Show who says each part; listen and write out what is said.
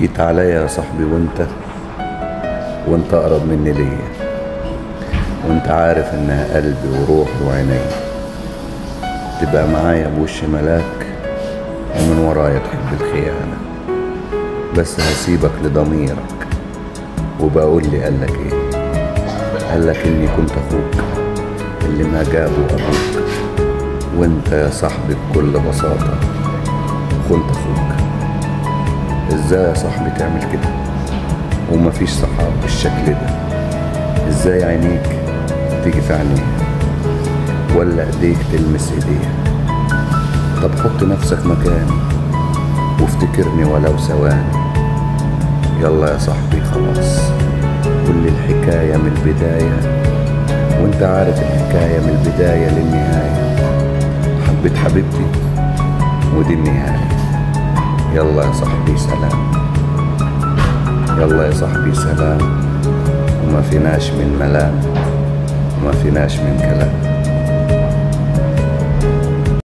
Speaker 1: جيت عليا يا صاحبي وانت وانت أقرب مني ليا. وانت عارف انها قلبي وروحي وعيني. تبقى معايا بوش ملاك ومن ورايا تحب الخيانة. بس هسيبك لضميرك وبقول لي قالك إيه؟ قالك إني كنت أخوك اللي ما جابه أبوك. وانت يا صاحبي بكل بساطة كنت أخوك. إزاي يا صاحبي تعمل كده؟ ومفيش صحاب بالشكل ده. إزاي عينيك تيجي في عينيها؟ ولا ايديك تلمس ايديها؟ طب حط نفسك مكاني وافتكرني ولو ثواني. يلا يا صاحبي خلاص. كل الحكاية من البداية وانت عارف الحكاية من البداية للنهاية. حبيت حبيبتي؟ ودي النهاية. يلا يا صاحبي سلام. يلا يا صاحبي سلام. وما فيناش من ملام وما فيناش من كلام.